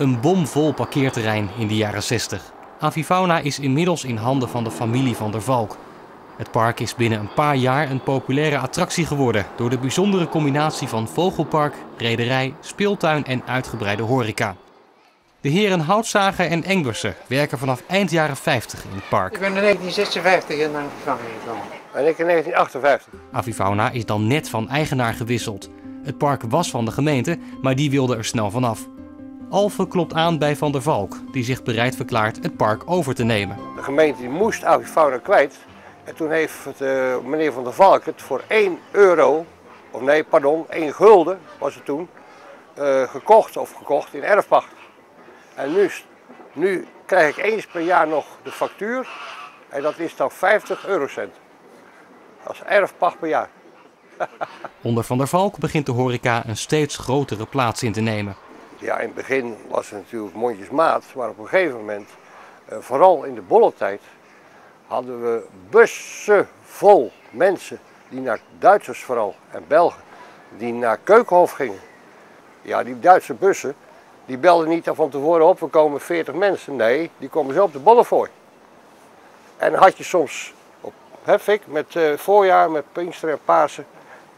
Een bomvol parkeerterrein in de jaren 60. Avifauna is inmiddels in handen van de familie van der Valk. Het park is binnen een paar jaar een populaire attractie geworden door de bijzondere combinatie van vogelpark, rederij, speeltuin en uitgebreide horeca. De heren Houtzager en Engbersen werken vanaf eind jaren 50 in het park. Ik ben in 1956 in mijn gevangenis gekomen. En ik in 1958. Avifauna is dan net van eigenaar gewisseld. Het park was van de gemeente, maar die wilde er snel vanaf. Alve klopt aan bij Van der Valk, die zich bereid verklaart het park over te nemen. De gemeente die moest avifauna kwijt. En toen heeft het, eh, meneer Van der Valk het voor 1 euro, of nee, pardon, 1 gulden was het toen, eh, gekocht of gekocht in erfpacht. En nu, nu krijg ik eens per jaar nog de factuur. En dat is dan 50 eurocent. Als erfpacht per jaar. Onder Van der Valk begint de horeca een steeds grotere plaats in te nemen. Ja, in het begin was het natuurlijk mondjesmaat, maar op een gegeven moment, eh, vooral in de bollettijd, hadden we bussen vol mensen die naar Duitsers vooral en Belgen, die naar Keukenhof gingen. Ja, die Duitse bussen, die belden niet van tevoren op, we komen 40 mensen. Nee, die komen zo op de bollenfooi. En had je soms, op, hè, Fik, met eh, voorjaar, met Pinkster en Pasen,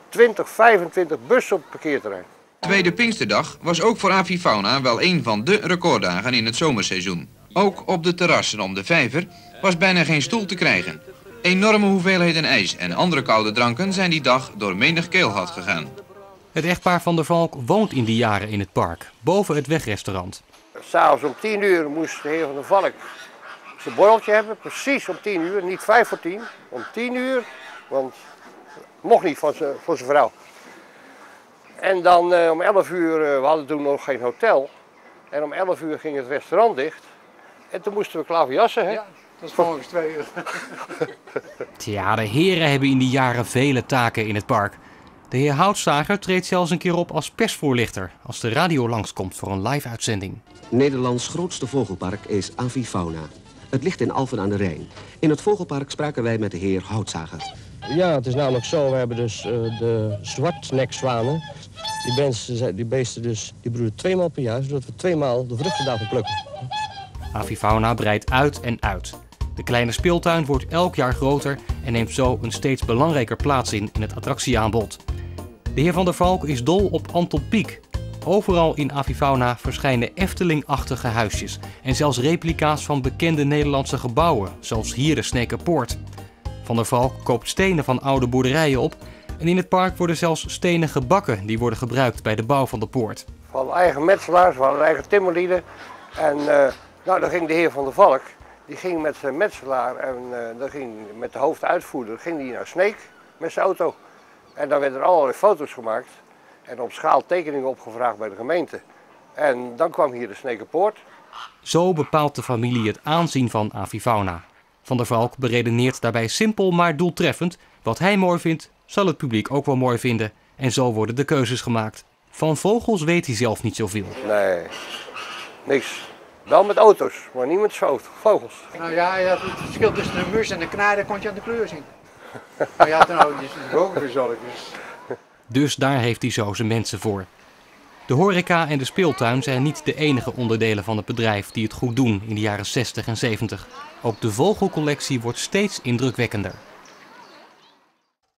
20, 25 bussen op het parkeerterrein. Tweede Pinksterdag was ook voor Avifauna wel een van de recorddagen in het zomerseizoen. Ook op de terrassen om de vijver was bijna geen stoel te krijgen. Enorme hoeveelheden ijs en andere koude dranken zijn die dag door menig keelgat gegaan. Het echtpaar Van der Valk woont in die jaren in het park, boven het wegrestaurant. S'avonds om 10 uur moest de heer van der Valk zijn borreltje hebben. Precies om 10 uur, niet 5 voor 10. Om 10 uur, want mocht niet van zijn, voor zijn vrouw. En dan eh, om 11 uur, eh, we hadden toen nog geen hotel. En om 11 uur ging het restaurant dicht. En toen moesten we klaverjassen. Hè? Ja, dat is volgens twee uur. Tja, de heren hebben in die jaren vele taken in het park. De heer Houtzager treedt zelfs een keer op als persvoorlichter als de radio langskomt voor een live-uitzending. Nederlands grootste vogelpark is Avifauna. Het ligt in Alphen aan de Rijn. In het vogelpark spraken wij met de heer Houtzager. Ja, het is namelijk zo, we hebben dus eh, de zwartnekzwanen. Die, zijn- die beesten dus, die broeden tweemaal per jaar, zodat we tweemaal de vruchten daarvan plukken. Avifauna breidt uit en uit. De kleine speeltuin wordt elk jaar groter en neemt zo een steeds belangrijker plaats in in het attractieaanbod. De heer Van der Valk is dol op Anton Pieck. Overal in Avifauna verschijnen Efteling-achtige huisjes en zelfs replica's van bekende Nederlandse gebouwen, zoals hier de Snekerpoort. Van der Valk koopt stenen van oude boerderijen op en in het park worden zelfs stenen gebakken die worden gebruikt bij de bouw van de poort. Van eigen metselaars, we hadden eigen timmerlieden. En eh, nou, dan ging de heer van der Valk, die ging met zijn metselaar en eh, dan ging met de hoofduitvoerder ging die naar Sneek met zijn auto. En dan werden er allerlei foto's gemaakt en op schaal tekeningen opgevraagd bij de gemeente. En dan kwam hier de Sneekerpoort. Zo bepaalt de familie het aanzien van Avifauna. Van der Valk beredeneert daarbij simpel maar doeltreffend. Wat hij mooi vindt, zal het publiek ook wel mooi vinden. En zo worden de keuzes gemaakt. Van vogels weet hij zelf niet zoveel. Nee, niks. Wel met auto's, maar niet met vogels. Nou ja, het verschil tussen de mus en de knaar, dat kon je aan de kleur zien. Maar had er nou dus. Dus daar heeft hij zo zijn mensen voor. De horeca en de speeltuin zijn niet de enige onderdelen van het bedrijf die het goed doen in de jaren 60 en 70. Ook de vogelcollectie wordt steeds indrukwekkender.